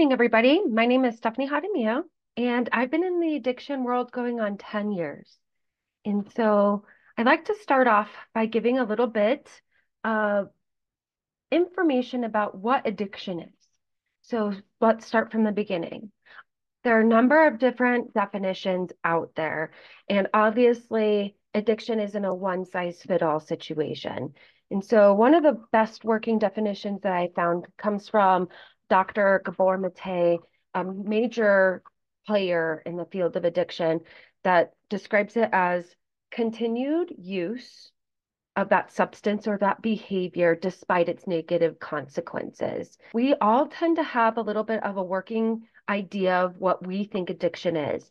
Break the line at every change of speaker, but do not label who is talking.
evening, everybody. My name is Stephanie Jaramillo, and I've been in the addiction world going on 10 years. And so I'd like to start off by giving a little bit of information about what addiction is. So let's start from the beginning. There are a number of different definitions out there, and obviously, addiction isn't a one size fit all situation. And so, one of the best working definitions that I found comes from Dr. Gabor Mate, a major player in the field of addiction, that describes it as continued use of that substance or that behavior despite its negative consequences. We all tend to have a little bit of a working idea of what we think addiction is.